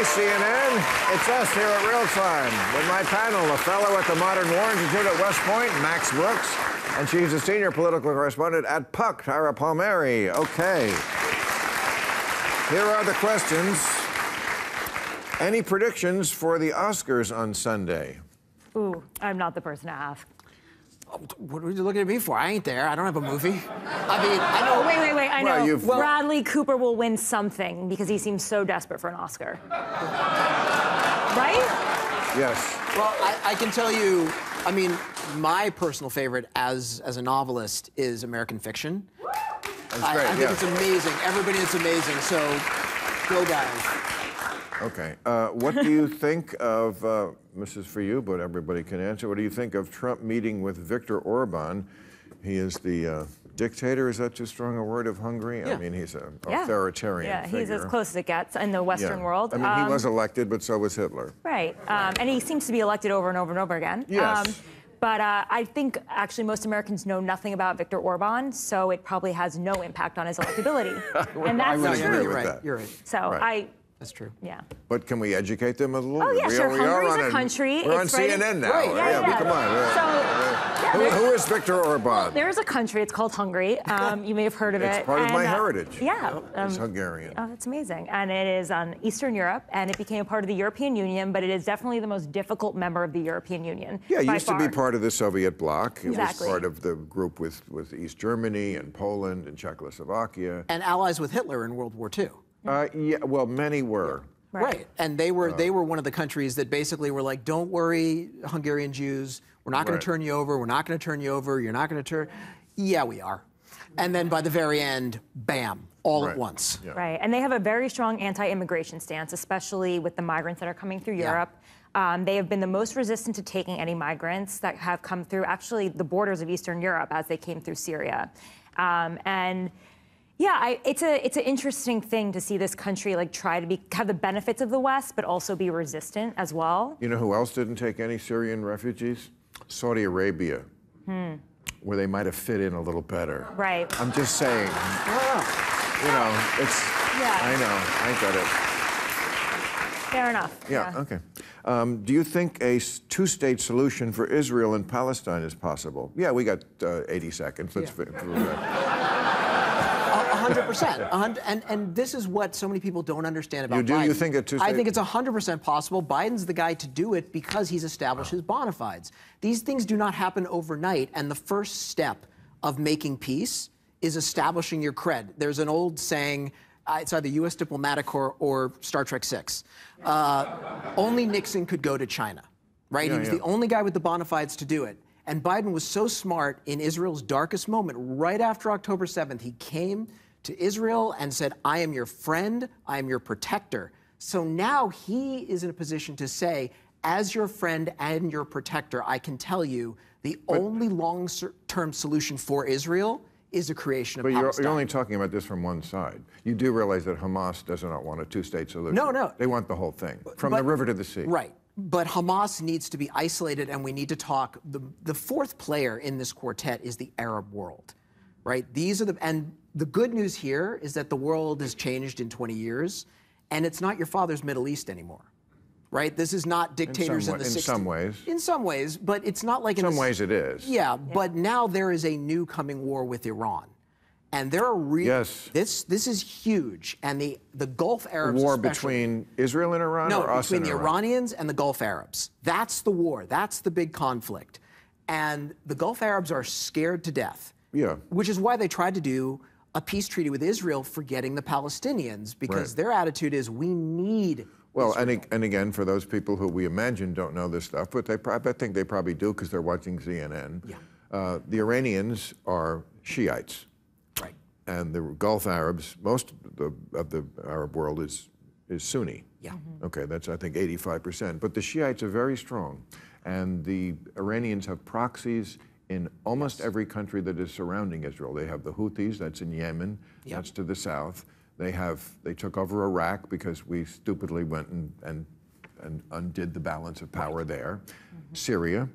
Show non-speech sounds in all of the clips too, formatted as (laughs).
Hi, CNN. It's us here at Real Time with my panel, a fellow at the Modern War Institute at West Point, Max Brooks, and she's a senior political correspondent at Puck, Tara Palmeri. Okay. Here are the questions. Any predictions for the Oscars on Sunday? Ooh, I'm not the person to ask. What are you looking at me for? I ain't there. I don't have a movie. I mean, I know. Wait, wait, wait. I know. you've- Bradley Cooper will win something because he seems so desperate for an Oscar. right? Yes. Well, I, I can tell you. I mean, my personal favorite as as a novelist is American Fiction. That's I, great. I think yeah. it's amazing. Everybody, it's amazing. So, go guys. Okay. Uh, what do you think of, uh, this is for you, but everybody can answer. What do you think of Trump meeting with Viktor Orban? He is the uh, dictator, is that too strong a word, of Hungary? I mean, he's an Yeah. authoritarian Yeah, he's as close as it gets in the Western Yeah. world. I mean, Um, he was elected, but so was Hitler. Right. Um, and he seems to be elected over and over and over again. Yes. Um, but uh, I think actually most Americans know nothing about Viktor Orban, so it probably has no impact on his electability. (laughs) and that's would the agree with You're right. that. You're right. So Right. I, That's true. yeah. But can we educate them a little? Oh, bit? yeah, we sure. Are, we are on a country. We're on It's right in- CNN now. Right, Yeah, yeah. Come on. So, yeah, who, who is Viktor Orban? There is a country. It's called Hungary. Um, you may have heard of It's it. It's part of my uh, heritage. Yeah. It's um, Hungarian. Oh, that's amazing. And it is on Eastern Europe, and it became a part of the European Union, but it is definitely the most difficult member of the European Union. Yeah, it by used to be part of the Soviet bloc. It Exactly. was part of the group with, with East Germany and Poland and Czechoslovakia. And allies with Hitler in World War II. Uh, yeah, well, many were. Right. And they were Uh. they were one of the countries that basically were like, "Don't worry, Hungarian Jews. We're not going Right. to turn you over. We're not going to turn you over. You're not going to turn." Yeah, we are. And then by the very end, bam, all Right. at once. Yeah. Right, and they have a very strong anti-immigration stance, especially with the migrants that are coming through Yeah. Europe. Um, they have been the most resistant to taking any migrants that have come through actually the borders of Eastern Europe as they came through Syria, um, and. Yeah, I, it's a it's an interesting thing to see this country like try to be have the benefits of the West, but also be resistant as well. You know who else didn't take any Syrian refugees? Saudi Arabia, hmm. where they might have fit in a little better. Right. I'm just saying. You know, it's. Yeah. I know. I get it. Fair enough. Yeah. yeah. Okay. Um, do you think a two-state solution for Israel and Palestine is possible? Yeah, we got uh, 80 seconds. Let's. Yeah. 100 percent. (laughs) And and this is what so many people don't understand about. You do? Biden. You think it's? I think it's 100 percent possible. Biden's the guy to do it because he's established his bona fides. These things do not happen overnight, and the first step of making peace is establishing your cred. There's an old saying. Uh, it's either U.S. diplomatic Corps or Star Trek Six. Uh, only Nixon could go to China, right? Yeah, he was yeah. the only guy with the bona fides to do it. And Biden was so smart in Israel's darkest moment, right after October 7th, he came to Israel and said, I am your friend, I am your protector. So now he is in a position to say, as your friend and your protector, I can tell you the only long term solution for Israel is the creation of But you're, you're only talking about this from one side. You do realize that Hamas does not want a two-state solution. No, no. They want the whole thing, from the river to the sea. Right. But Hamas needs to be isolated, and we need to talk. The, the fourth player in this quartet is the Arab world, right? These are the, and the good news here is that the world has changed in 20 years, and it's not your father's Middle East anymore, right? This is not dictators in, wa- the in 60s. some ways. In some ways, but it's not like In in some the ways, it is. yeah, but now there is a new coming war with Iran. And there are real. Yes. This this is huge, and the the Gulf A Arabs. war between Israel and Iran no, or us between and the Iran? Iranians and the Gulf Arabs. That's the war. That's the big conflict. And the Gulf Arabs are scared to death. Yeah. Which is why they tried to do a peace treaty with Israel, forgetting the Palestinians, because Right. their attitude is we need. Well, and, and again, for those people who we imagine don't know this stuff, but they prob- I think they probably do because they're watching CNN. Yeah. Uh, the Iranians are Shiites, Right. and the Gulf Arabs, most of the, of the Arab world is is Sunni. Yeah. Okay, that's I think 85%. But the Shiites are very strong, and the Iranians have proxies in almost every country that is surrounding Israel. They have the Houthis, that's in Yemen, Yeah. that's to the south. They have they took over Iraq because we stupidly went and and, and undid the balance of power there. Syria,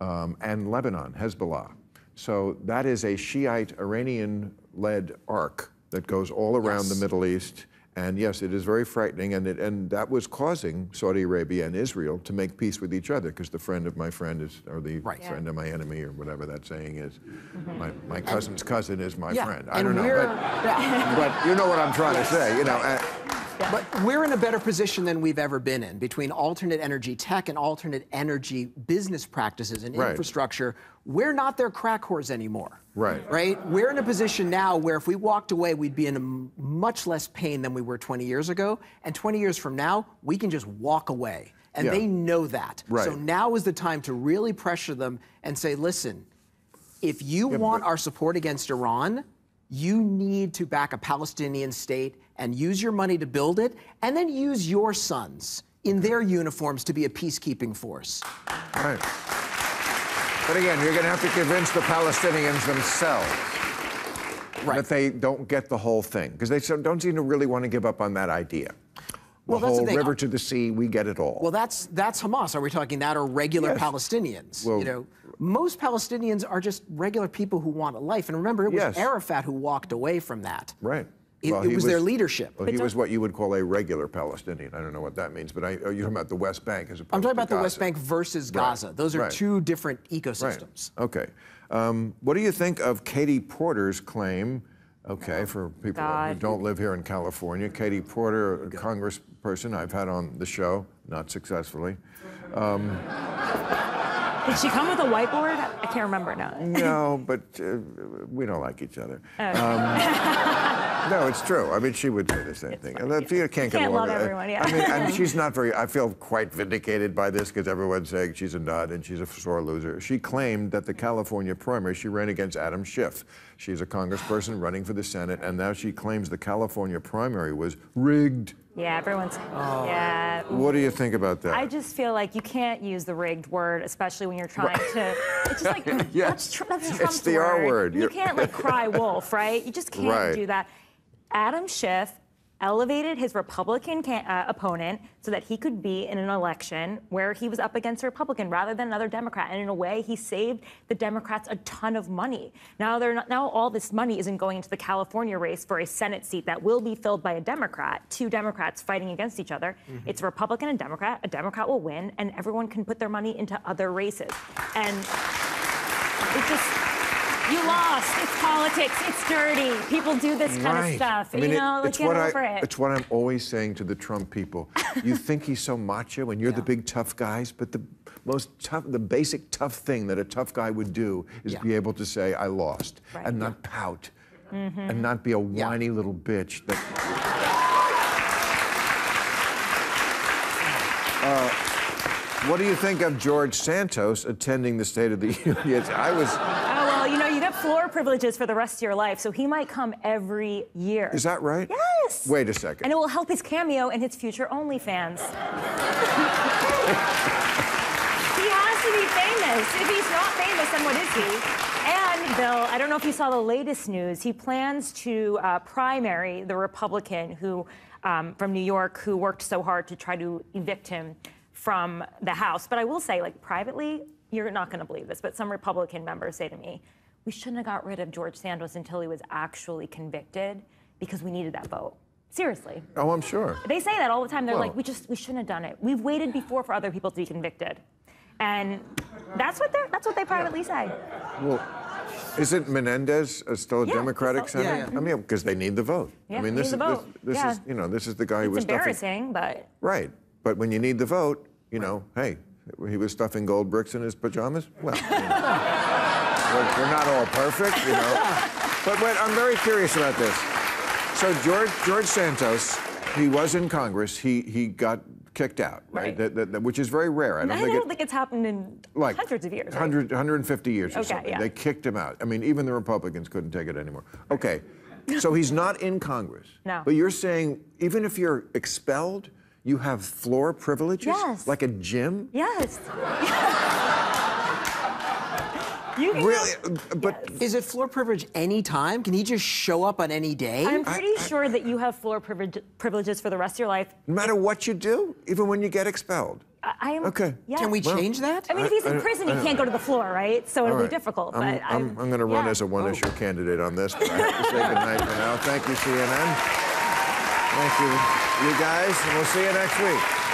um, and Lebanon, Hezbollah. So that is a Shiite Iranian-led arc that goes all around Yes. the Middle East And yes, it is very frightening, and it, and that was causing Saudi Arabia and Israel to make peace with each other, because the friend of my friend is, or the Right. Yeah. friend of my enemy, or whatever that saying is. My, my cousin's cousin is my Yeah, friend. I and don't know, but, (laughs) but you know what I'm trying to say. You know, uh, But we're in a better position than we've ever been in between alternate energy tech and alternate energy business practices and Right. infrastructure. We're not their crack whores anymore. Right. Right? We're in a position now where if we walked away, we'd be in a m- much less pain than we were 20 years ago. And 20 years from now, we can just walk away. And Yeah. they know that. Right. So now is the time to really pressure them and say, listen, if you want but- our support against Iran, you need to back a Palestinian state and use your money to build it, and then use your sons in their uniforms to be a peacekeeping force. right. But again, you're going to have to convince the Palestinians themselves Right. that they don't get the whole thing, because they don't seem to really want to give up on that idea. Well, the the whole river to the sea, we get it all. Well, that's that's Hamas. Are we talking that or regular Yes. Palestinians? Well- you know, most Palestinians are just regular people who want a life. And remember, it was Yes. Arafat who walked away from that. right. It, Well, it he was, their leadership. Well, he was what you would call a regular Palestinian. I don't know what that means, but I, oh, you're talking about the West Bank as opposed I'm talking to about the West Bank versus Right. Gaza. Those are Right. two different ecosystems. Right. ecosystems. Okay. Um, what do you think of Katie Porter's claim? Okay, for people who don't live here in California, Katie Porter, a congressperson I've had on the show, not successfully. (laughs) Did she come with a whiteboard? I can't remember now. No, but uh, we don't like each other. Um, (laughs) no, it's true. I mean, she would say the same thing. And you can't get Can't along love everyone, yeah. I mean, and she's (laughs) not very. I feel quite vindicated by this because everyone's saying she's a nut and she's a sore loser. She claimed that the California primary, she ran against Adam Schiff. She's a congressperson running for the Senate, and now she claims the California primary was rigged. Yeah, everyone's. Oh. Yeah. What do you think about that? I just feel like you can't use the rigged word, especially when you're trying to. It's just like (laughs) Yes. that's, tr- that's It's the R word. You You're- can't like cry wolf, right? You just can't Right. do that. Adam Schiff elevated his Republican can- uh, opponent so that he could be in an election where he was up against a Republican rather than another Democrat, and in a way, he saved the Democrats a ton of money. Now they're not, now all this money isn't going into the California race for a Senate seat that will be filled by a Democrat, two Democrats fighting against each other. It's a Republican and Democrat. A Democrat will win, and everyone can put their money into other races. And it just you lost. It's politics. It's dirty. People do this kind of stuff. I mean, you it- know, like, it's get what over I, it. It's what I'm always saying to the Trump people. You (laughs) think he's so macho and you're the big tough guys, but the most tough, the basic tough thing that a tough guy would do is Yeah. be able to say, I lost, Right. and not pout. Mm-hmm. And not be a whiny little bitch that. (laughs) Uh, what do you think of George Santos attending the State of the (laughs) Union? I was. oh well, you know, you get floor privileges for the rest of your life, so he might come every year. Is that right? Yes. Wait a second. And it will help his cameo in his future OnlyFans. (laughs) he has to be famous. If he's not famous, then what is he? And Bill, I don't know if you saw the latest news. He plans to uh, primary the Republican who um, from New York who worked so hard to try to evict him from the House. But I will say, like privately, you're not going to believe this, but some Republican members say to me, "We shouldn't have got rid of George Santos until he was actually convicted because we needed that vote." Seriously. Oh, I'm sure. They say that all the time. They're Well- like, we just we shouldn't have done it. We've waited before for other people to be convicted, and that's what they're that's what they privately say. Well, isn't Menendez still a Yeah, Democratic still- senator? yeah, I mean, because they need the vote. Yeah, I mean, need this the is vote. this, this Yeah. is you know this is the guy who It's was stuffing. embarrassing, but Right, but when you need the vote, you know, hey, he was stuffing gold bricks in his pajamas. Well, you know, (laughs) we're, we're not all perfect, you know. (laughs) But wait, I'm very curious about this. So George George Santos, he was in Congress. He he got kicked out, right? Right. That- that- that- which is very rare. I don't I think don't it, think it's happened in like hundreds of years. right? 150 years or Okay, something. yeah. They kicked him out. I mean, even the Republicans couldn't take it anymore. Okay, so he's not in Congress. (laughs) No. But you're saying even if you're expelled, you have floor privileges? Yes. Like a gym? Yes. (laughs) you can Really? But Is it floor privilege any time? Can he just show up on any day? I'm pretty sure that you have floor privilege, privileges for the rest of your life. no matter what you do, even when you get expelled. I, I am. Okay. Yes. Can we Well, change that? I mean, if he's in I- prison, he I- can't go to the floor, right? So it'll All be difficult. I'm, but I'm, I'm going to run yeah. as a one-issue oh. candidate on this. But I have to say goodnight for now. Thank you, CNN. Thank you, you guys, and we'll see you next week.